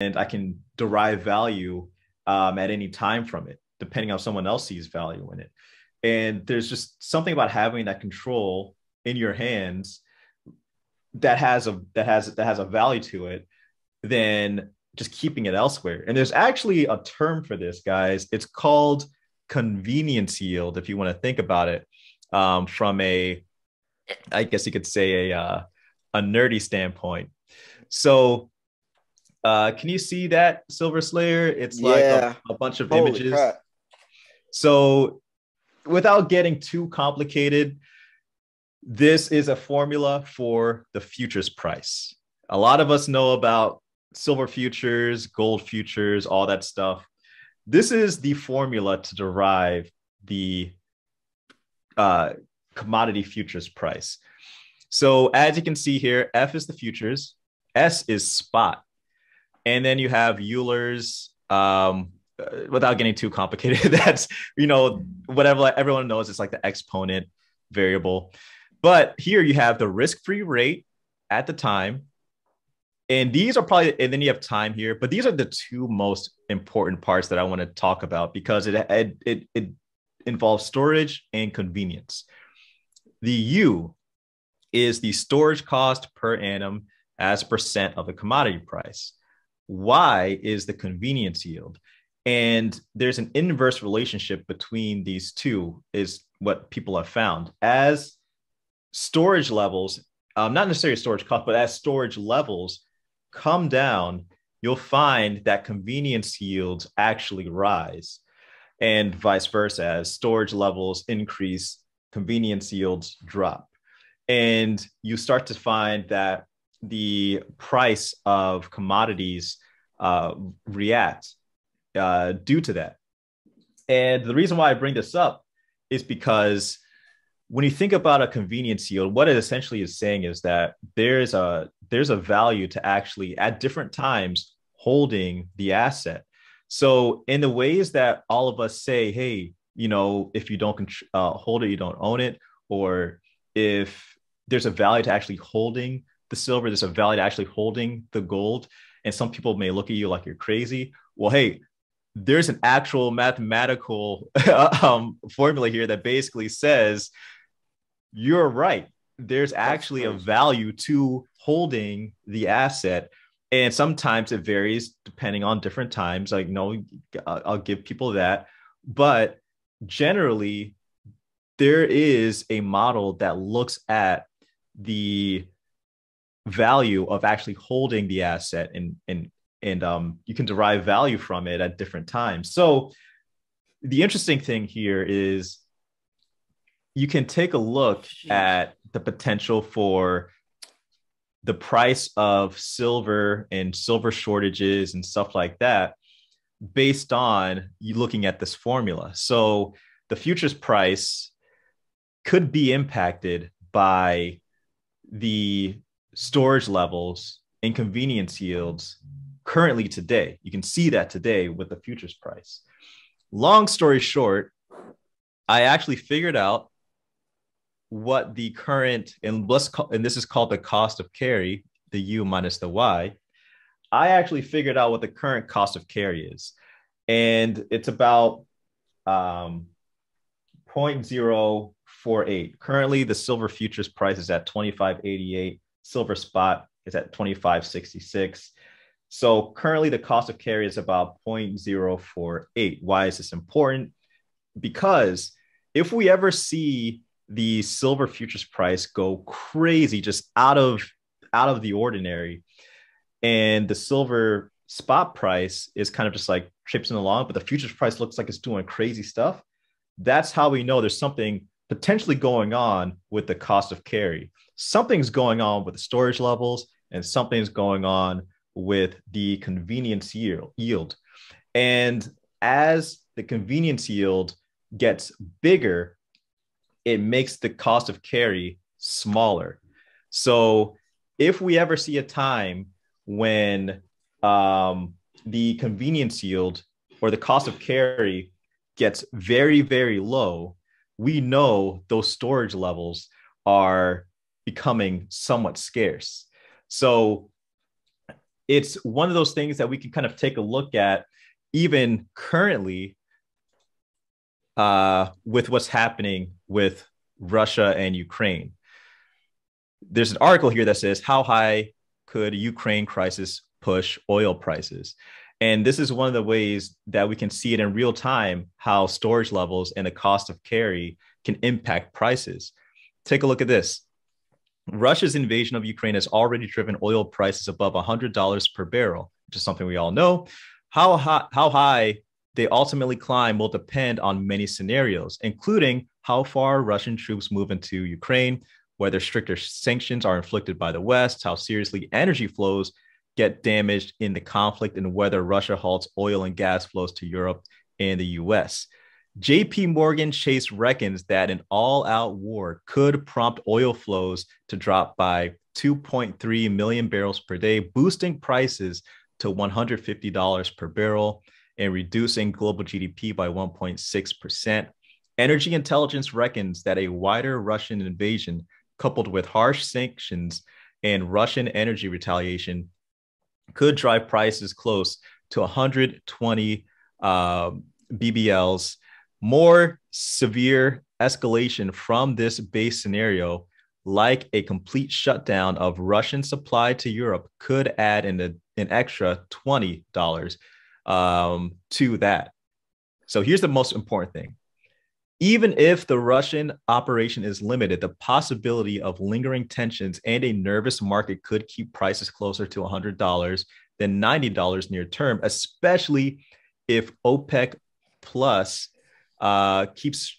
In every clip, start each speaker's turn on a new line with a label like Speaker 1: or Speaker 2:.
Speaker 1: and I can derive value um, at any time from it, depending on someone else sees value in it. And there's just something about having that control in your hands that has a that has that has a value to it than just keeping it elsewhere. And there's actually a term for this, guys. It's called convenience yield, if you want to think about it um, from a, I guess you could say a uh, a nerdy standpoint. So, uh, can you see that Silver Slayer? It's like a, a, bunch of Holy images. Crap. So, without getting too complicated, this is a formula for the futures price. A lot of us know about silver futures, gold futures, all that stuff. This is the formula to derive the uh, commodity futures price. So as you can see here, F is the futures, S is spot. And then you have Euler's, um, uh, without getting too complicated, that's, you know, whatever everyone knows, it's like the exponent variable. But here you have the risk-free rate at the time. And these are probably, and then you have time here, but these are the two most important parts that I want to talk about because it, it, it, it involves storage and convenience. The U is the storage cost per annum as percent of the commodity price. Y is the convenience yield. And there's an inverse relationship between these two, is what people have found. As storage levels, um, not necessarily storage cost, but as storage levels come down, you'll find that convenience yields actually rise and vice versa. As storage levels increase, convenience yields drop. And you start to find that the price of commodities uh, react uh, due to that. And the reason why I bring this up is because when you think about a convenience yield, what it essentially is saying is that there's a there's a value to actually at different times holding the asset. So in the ways that all of us say, hey, you know, if you don't uh, hold it, you don't own it, or if there's a value to actually holding the silver, there's a value to actually holding the gold, and some people may look at you like you're crazy. Well, hey, there's an actual mathematical um, formula here that basically says you're right. There's actually a value to holding the asset. And sometimes it varies depending on different times. Like no i'll give people that. But generally there is a model that looks at the value of actually holding the asset and and and um, you can derive value from it at different times so the interesting thing here is you can take a look at the potential for the price of silver and silver shortages and stuff like that based on you looking at this formula. So the futures price could be impacted by the storage levels and convenience yields currently today. You can see that today with the futures price. Long story short, I actually figured out what the current and let's call, and this is called the cost of carry, the U minus the Y. I actually figured out what the current cost of carry is, and it's about um, 0.048. Currently, the silver futures price is at 25.88. Silver spot is at 25.66. So currently, the cost of carry is about 0.048. Why is this important? Because if we ever see the silver futures price go crazy, just out of out of the ordinary, and the silver spot price is kind of just like tripping along, but the futures price looks like it's doing crazy stuff. That's how we know there's something potentially going on with the cost of carry. Something's going on with the storage levels, and something's going on with the convenience yield. And as the convenience yield gets bigger, it makes the cost of carry smaller. So if we ever see a time when um, the convenience yield or the cost of carry gets very, very low, we know those storage levels are becoming somewhat scarce. So it's one of those things that we can kind of take a look at even currently uh, with what's happening with Russia and Ukraine. There's an article here that says, How high could Ukraine crisis push oil prices? And this is one of the ways that we can see it in real time how storage levels and the cost of carry can impact prices. Take a look at this. Russia's invasion of Ukraine has already driven oil prices above $100 per barrel, which is something we all know. How high, how high they ultimately climb will depend on many scenarios, including how far Russian troops move into Ukraine, whether stricter sanctions are inflicted by the West, how seriously energy flows get damaged in the conflict, and whether Russia halts oil and gas flows to Europe and the US. JP Morgan Chase reckons that an all out war could prompt oil flows to drop by 2.3 million barrels per day, boosting prices to $150 per barrel and reducing global GDP by 1.6%. Energy intelligence reckons that a wider Russian invasion, coupled with harsh sanctions and Russian energy retaliation, could drive prices close to 120 uh, BBLs more severe escalation from this base scenario, like a complete shutdown of Russian supply to Europe, could add an, an extra $20 um, to that. So here's the most important thing. Even if the Russian operation is limited, the possibility of lingering tensions and a nervous market could keep prices closer to $100 than $90 near term, especially if OPEC plus uh, keeps,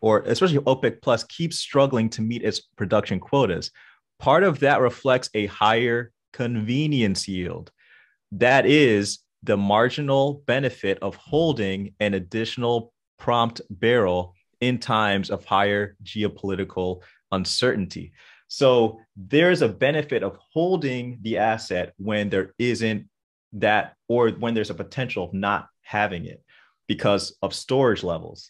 Speaker 1: or especially OPEC Plus, keeps struggling to meet its production quotas. Part of that reflects a higher convenience yield. That is the marginal benefit of holding an additional prompt barrel in times of higher geopolitical uncertainty. So there's a benefit of holding the asset when there isn't that, or when there's a potential of not having it because of storage levels.